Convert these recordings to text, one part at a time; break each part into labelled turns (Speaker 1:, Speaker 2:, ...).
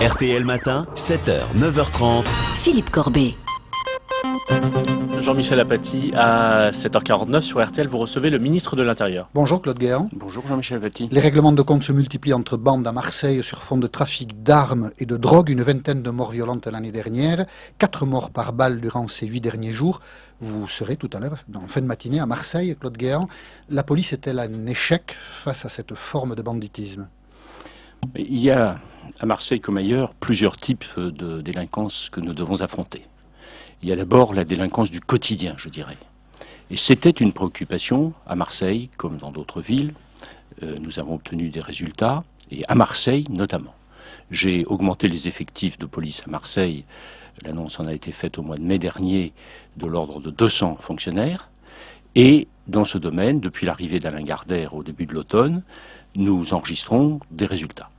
Speaker 1: RTL Matin, 7h, 9h30.
Speaker 2: Philippe Corbet.
Speaker 3: Jean-Michel Apathy, à 7h49 sur RTL, vous recevez le ministre de l'Intérieur.
Speaker 4: Bonjour Claude Guéant.
Speaker 5: Bonjour Jean-Michel Apathy.
Speaker 4: Les règlements de compte se multiplient entre bandes à Marseille sur fond de trafic d'armes et de drogue. Une vingtaine de morts violentes l'année dernière. Quatre morts par balle durant ces huit derniers jours. Vous serez tout à l'heure, en fin de matinée, à Marseille, Claude Guéant. La police est-elle un échec face à cette forme de banditisme?
Speaker 5: Il y a à Marseille comme ailleurs plusieurs types de délinquance que nous devons affronter. Il y a d'abord la délinquance du quotidien, je dirais. Et c'était une préoccupation à Marseille, comme dans d'autres villes. Euh, nous avons obtenu des résultats, et à Marseille notamment. J'ai augmenté les effectifs de police à Marseille. L'annonce en a été faite au mois de mai dernier de l'ordre de 200 fonctionnaires. Et dans ce domaine, depuis l'arrivée d'Alain Gardère au début de l'automne, nous enregistrons des résultats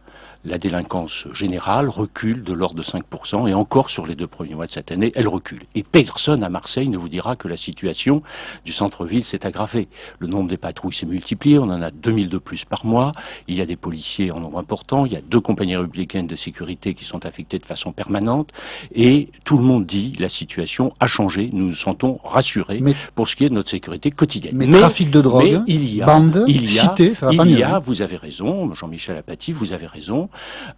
Speaker 5: la délinquance générale recule de l'ordre de 5%, et encore sur les deux premiers mois de cette année, elle recule. Et personne à Marseille ne vous dira que la situation du centre-ville s'est aggravée. Le nombre des patrouilles s'est multiplié, on en a 2000 de plus par mois, il y a des policiers en nombre important, il y a deux compagnies républicaines de sécurité qui sont affectées de façon permanente, et tout le monde dit la situation a changé, nous nous sentons rassurés pour ce qui est de notre sécurité quotidienne.
Speaker 4: Mais, trafic de drogue, il y a, bande, il y a, cité, ça va
Speaker 5: il
Speaker 4: pas
Speaker 5: y
Speaker 4: a,
Speaker 5: hein. vous avez raison, Jean-Michel Apathy, vous avez raison,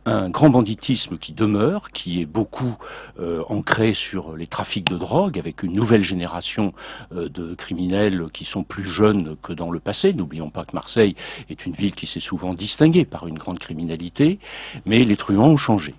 Speaker 5: un grand banditisme qui demeure, qui est beaucoup euh, ancré sur les trafics de drogue, avec une nouvelle génération euh, de criminels qui sont plus jeunes que dans le passé. N'oublions pas que Marseille est une ville qui s'est souvent distinguée par une grande criminalité, mais les truands ont changé.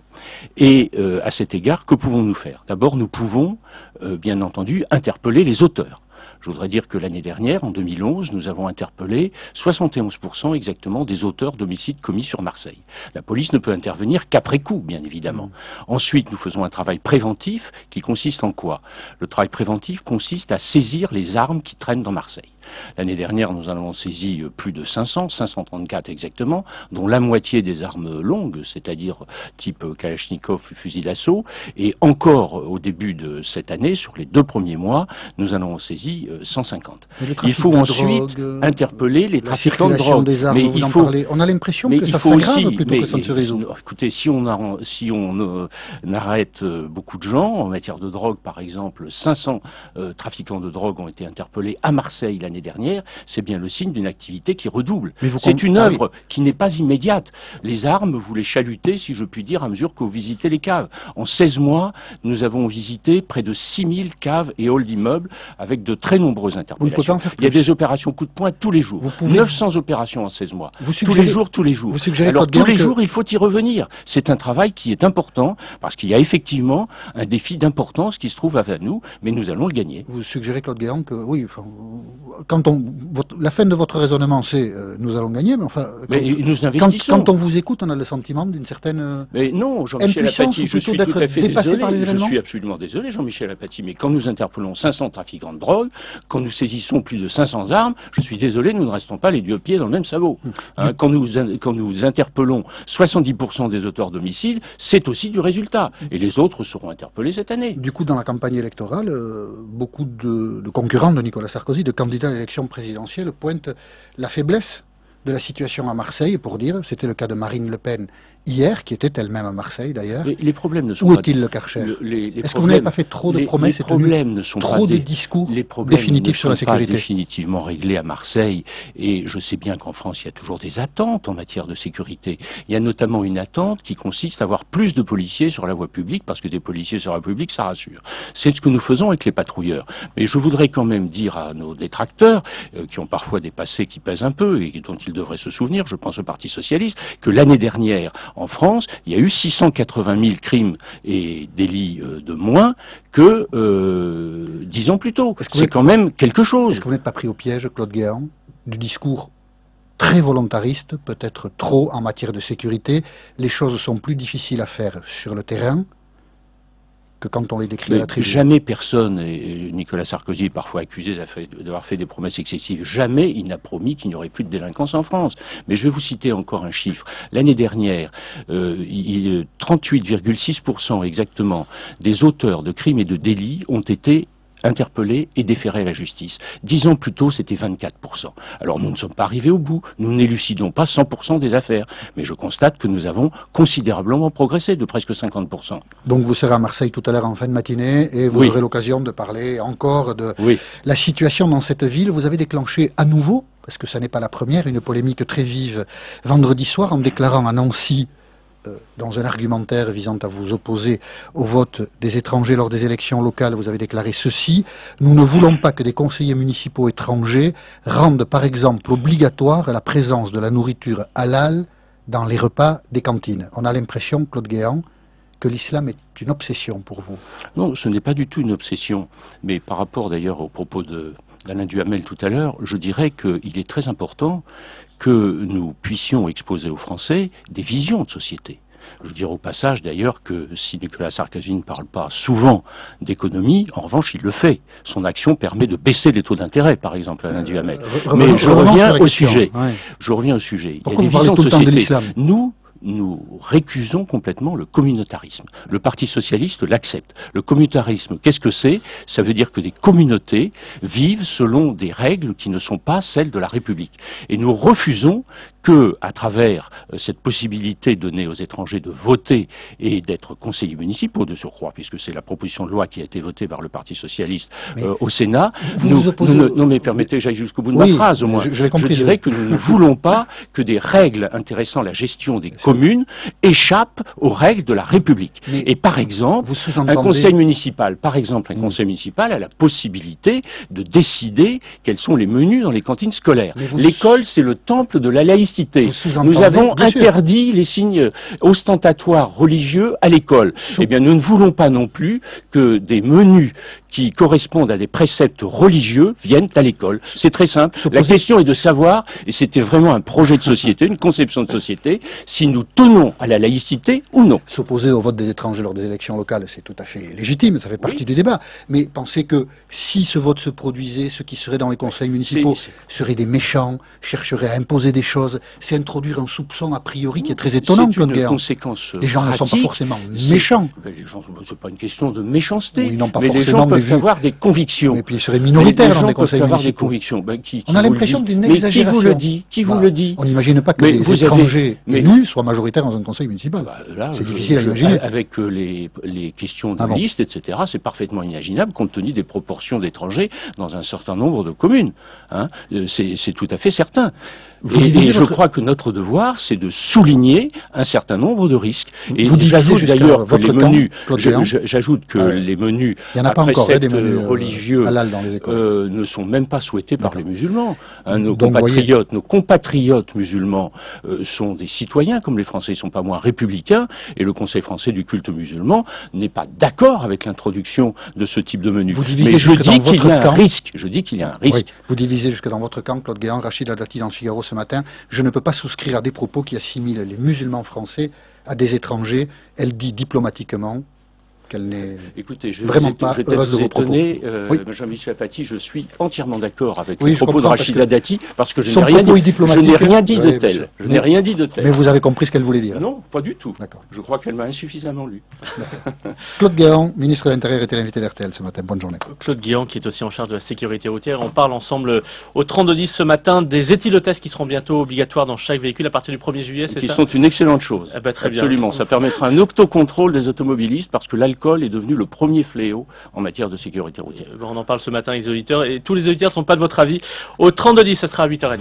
Speaker 5: Et euh, à cet égard, que pouvons-nous faire? D'abord, nous pouvons, bien entendu, interpeller les auteurs. Je voudrais dire que l'année dernière, en 2011, nous avons interpellé 71% exactement des auteurs d'homicides commis sur Marseille. La police ne peut intervenir qu'après coup, bien évidemment. Ensuite, nous faisons un travail préventif qui consiste en quoi? Le travail préventif consiste à saisir les armes qui traînent dans Marseille. L'année dernière, nous en avons saisi euh, plus de 500, 534 exactement, dont la moitié des armes longues, c'est-à-dire type Kalachnikov, fusil d'assaut. Et encore euh, au début de cette année, sur les deux premiers mois, nous en avons saisi 150. Il faut ensuite
Speaker 4: drogue,
Speaker 5: interpeller les trafiquants de drogue.
Speaker 4: Des armes,
Speaker 5: mais
Speaker 4: il
Speaker 5: faut.
Speaker 4: On a l'impression que ça s'aggrave plutôt
Speaker 5: mais,
Speaker 4: que ça ne se résout.
Speaker 5: Écoutez, si on, a, si on euh, arrête euh, beaucoup de gens en matière de drogue, par exemple, 500 euh, trafiquants de drogue ont été interpellés à Marseille l'année dernière, c'est bien le signe d'une activité qui redouble. C'est une
Speaker 4: Ah oui.
Speaker 5: œuvre qui n'est pas immédiate. Les armes, vous les chalutez, si je puis dire, à mesure que vous visitez les caves. En 16 mois, nous avons visité près de 6000 caves et halls d'immeubles avec de très nombreuses interpellations. Il y a des opérations coup de poing tous les jours.
Speaker 4: Pouvez-
Speaker 5: 900 opérations en 16 mois.
Speaker 4: Vous
Speaker 5: tous les jours, tous les jours.
Speaker 4: vous
Speaker 5: Alors tous les
Speaker 4: que-
Speaker 5: jours, il faut y revenir. C'est un travail qui est important parce qu'il y a effectivement un défi d'importance qui se trouve à nous, mais nous allons le gagner.
Speaker 4: Vous suggérez, Claude Guéant, que oui, enfin, quand on, votre- la fin de votre raisonnement, c'est euh, nous allons gagner, mais enfin,
Speaker 5: Mais
Speaker 4: quand,
Speaker 5: nous
Speaker 4: quand,
Speaker 5: investissons.
Speaker 4: quand on vous écoute, on a le sentiment d'une certaine. euh,
Speaker 5: Mais non, Jean-Michel Apathy, je suis tout à fait
Speaker 4: dépassé
Speaker 5: désolé.
Speaker 4: par les
Speaker 5: je suis absolument désolé, Jean-Michel Apathy, mais quand nous interpellons 500 trafiquants de drogue, quand nous saisissons plus de 500 armes, je suis désolé, nous ne restons pas les deux pieds dans le même sabot.
Speaker 4: Hum.
Speaker 5: Hein, quand, nous, quand nous interpellons 70% des auteurs d'homicides, c'est aussi du résultat. Et les autres seront interpellés cette année.
Speaker 4: Du coup, dans la campagne électorale, euh, beaucoup de, de concurrents de Nicolas Sarkozy, de candidats l'élection présidentielle, pointent la faiblesse de la situation à Marseille pour dire, c'était le cas de Marine Le Pen hier, qui était elle-même à Marseille d'ailleurs.
Speaker 5: Les, les problèmes ne sont
Speaker 4: Où
Speaker 5: pas...
Speaker 4: est-il le Karcher Est-ce que vous n'avez pas fait trop de
Speaker 5: les-
Speaker 4: promesses
Speaker 5: les
Speaker 4: et
Speaker 5: problèmes ne sont
Speaker 4: trop
Speaker 5: pas
Speaker 4: de
Speaker 5: des-
Speaker 4: discours
Speaker 5: les problèmes
Speaker 4: définitifs
Speaker 5: ne
Speaker 4: sur la
Speaker 5: sont pas
Speaker 4: sécurité
Speaker 5: définitivement réglés à Marseille. Et je sais bien qu'en France, il y a toujours des attentes en matière de sécurité. Il y a notamment une attente qui consiste à avoir plus de policiers sur la voie publique, parce que des policiers sur la voie publique, ça rassure. C'est ce que nous faisons avec les patrouilleurs. Mais je voudrais quand même dire à nos détracteurs, euh, qui ont parfois des passés qui pèsent un peu et dont ils devraient se souvenir, je pense au Parti socialiste, que l'année dernière, en France, il y a eu 680 000 crimes et délits euh, de moins que euh, dix ans plus tôt. C'est quand même quelque chose.
Speaker 4: Est-ce que vous n'êtes pas pris au piège, Claude Guéant, du discours très volontariste, peut-être trop en matière de sécurité? Les choses sont plus difficiles à faire sur le terrain que quand on les décrit à la tribune.
Speaker 5: jamais personne, et Nicolas Sarkozy est parfois accusé d'avoir fait- des promesses excessives, jamais il n'a promis qu'il n'y aurait plus de délinquance en France. Mais je vais vous citer encore un chiffre. L'année dernière, euh, il- 38,6% exactement des auteurs de crimes et de délits ont été interpellés et déférés à la justice. Dix ans plus tôt, c'était 24%. Alors nous ne sommes pas arrivés au bout, nous n'élucidons pas 100% des affaires, mais je constate que nous avons considérablement progressé de presque 50%.
Speaker 4: Donc vous serez à Marseille tout à l'heure en fin de matinée et vous
Speaker 5: Oui.
Speaker 4: aurez l'occasion de parler encore de
Speaker 5: Oui.
Speaker 4: la situation dans cette ville. Vous avez déclenché à nouveau, parce que ça n'est pas la première, une polémique très vive vendredi soir en déclarant à Nancy, dans un argumentaire visant à vous opposer au vote des étrangers lors des élections locales, vous avez déclaré ceci. Nous ne voulons pas que des conseillers municipaux étrangers rendent par exemple obligatoire la présence de la nourriture halal dans les repas des cantines. On a l'impression, Claude Guéant, que l'islam est une obsession pour vous.
Speaker 5: Non, ce n'est pas du tout une obsession. Mais par rapport d'ailleurs aux propos d'Alain Duhamel tout à l'heure, je dirais qu'il est très important que nous puissions exposer aux Français des visions de société. Je dirais au passage d'ailleurs que si Nicolas Sarkozy ne parle pas souvent d'économie, en revanche il le fait. Son action permet de baisser les taux d'intérêt, par exemple, Alain Duhamel.
Speaker 4: Re-
Speaker 5: Mais je reviens au sujet.
Speaker 4: Ouais.
Speaker 5: Je reviens au sujet.
Speaker 4: Pourquoi
Speaker 5: il y a des visions de société. Nous, nous récusons complètement le communautarisme. Le Parti socialiste l'accepte. Le communautarisme, qu'est-ce que c'est? Ça veut dire que des communautés vivent selon des règles qui ne sont pas celles de la République. Et nous refusons que, à travers euh, cette possibilité donnée aux étrangers de voter et d'être conseillers municipaux de surcroît, puisque c'est la proposition de loi qui a été votée par le Parti socialiste euh, au Sénat, nous,
Speaker 4: vous opposez
Speaker 5: nous non mais permettez j'aille jusqu'au bout de
Speaker 4: Oui,
Speaker 5: ma phrase au moins.
Speaker 4: je-
Speaker 5: dirais que nous ne voulons pas que des règles intéressant la gestion des communes échappent aux règles de la République.
Speaker 4: Mais
Speaker 5: Et par exemple,
Speaker 4: vous
Speaker 5: un conseil municipal, par exemple, un
Speaker 4: Mm.
Speaker 5: conseil municipal a la possibilité de décider quels sont les menus dans les cantines scolaires. L'école, c'est le temple de la laïcité. Nous avons
Speaker 4: sûr.
Speaker 5: interdit les signes ostentatoires religieux à l'école. Eh bien, nous ne voulons pas non plus que des menus qui correspondent à des préceptes religieux viennent à l'école. C'est très simple. La question est de savoir, et c'était vraiment un projet de société, une conception de société, si nous tenons à la laïcité ou non.
Speaker 4: S'opposer au vote des étrangers lors des élections locales, c'est tout à fait légitime, ça fait partie du débat. Mais pensez que si ce vote se produisait, ceux qui seraient dans les conseils municipaux seraient des méchants, chercheraient à imposer des choses. C'est introduire un soupçon a priori qui est très étonnant,
Speaker 5: C'est une conséquence
Speaker 4: Les gens ne sont pas forcément méchants.
Speaker 5: Ben, les gens, c'est pas une question de méchanceté,
Speaker 4: Oui, non, pas
Speaker 5: mais les
Speaker 4: forcément
Speaker 5: gens
Speaker 4: des
Speaker 5: peuvent avoir des convictions.
Speaker 4: Et puis ils seraient minoritaires
Speaker 5: les
Speaker 4: dans les conseils
Speaker 5: avoir des convictions. Ben, qui, qui
Speaker 4: On a l'impression d'une
Speaker 5: Mais qui
Speaker 4: exagération.
Speaker 5: vous le dit Qui vous
Speaker 4: Bah,
Speaker 5: le dit
Speaker 4: On n'imagine pas que
Speaker 5: Mais
Speaker 4: les
Speaker 5: vous avez-
Speaker 4: étrangers
Speaker 5: mais-
Speaker 4: élus soient majoritaires dans un conseil municipal.
Speaker 5: Bah, là,
Speaker 4: C'est difficile à imaginer.
Speaker 5: Avec euh, les, les questions de
Speaker 4: Ah bon.
Speaker 5: liste, etc., c'est parfaitement imaginable compte tenu des proportions d'étrangers dans un certain nombre de communes. Hein. Euh, c'est tout à fait certain.
Speaker 4: Vous
Speaker 5: et je crois que notre devoir, c'est de souligner un certain nombre de risques. Et j'ajoute d'ailleurs que
Speaker 4: votre
Speaker 5: les menus, j'ajoute que
Speaker 4: ouais.
Speaker 5: les menus
Speaker 4: Il n'y en a
Speaker 5: à
Speaker 4: pas encore hein, des menus euh,
Speaker 5: religieux
Speaker 4: dans les écoles.
Speaker 5: euh, ne sont même pas souhaités par les musulmans. Hein, nos
Speaker 4: Donc,
Speaker 5: compatriotes, nos compatriotes musulmans euh, sont des citoyens comme les Français, ils sont pas moins républicains. Et le Conseil français du culte musulman n'est pas d'accord avec l'introduction de ce type de menu.
Speaker 4: Vous divisez
Speaker 5: Mais je dis qu'il y a un
Speaker 4: camp.
Speaker 5: risque. Je dis qu'il y a un risque.
Speaker 4: Oui, vous divisez jusque dans votre camp, Claude Guéant, Rachid Aldati dans le Figaro ce matin. Je ne peux pas souscrire à des propos qui assimilent les musulmans français à des étrangers. Elle dit diplomatiquement qu'elle n'est...
Speaker 5: Écoutez, je vais,
Speaker 4: Vraiment
Speaker 5: vous, éton-
Speaker 4: pas
Speaker 5: je vais
Speaker 4: heureuse de
Speaker 5: vous
Speaker 4: vos propos.
Speaker 5: étonner, euh,
Speaker 4: Oui.
Speaker 5: Jean-Michel Apathy, je suis entièrement d'accord avec
Speaker 4: Oui,
Speaker 5: les propos de Rachida Dati, parce que je n'ai rien dit. Je
Speaker 4: diplomatique.
Speaker 5: n'ai rien dit
Speaker 4: Oui,
Speaker 5: de tel. Je
Speaker 4: Mais-
Speaker 5: n'ai rien dit de tel.
Speaker 4: Mais vous avez compris ce qu'elle voulait dire.
Speaker 5: Non, pas du tout.
Speaker 4: D'accord.
Speaker 5: Je crois qu'elle m'a insuffisamment lu.
Speaker 4: Claude Guéant, ministre de l'Intérieur, était l'invité d'RTL ce matin. Bonne journée.
Speaker 3: Claude Guéant, qui est aussi en charge de la sécurité routière. On parle ensemble au 3210 ce matin des éthylotests qui seront bientôt obligatoires dans chaque véhicule à partir du 1er juillet, c'est
Speaker 5: Qui
Speaker 3: ça?
Speaker 5: sont une excellente chose.
Speaker 3: Eh ben, très bien.
Speaker 5: Absolument. Ça permettra un autocontrôle des automobilistes parce que l'alcool est devenu le premier fléau en matière de sécurité routière.
Speaker 3: On en parle ce matin les auditeurs et tous les auditeurs ne sont pas de votre avis. Au 3210, ça sera à 8h30.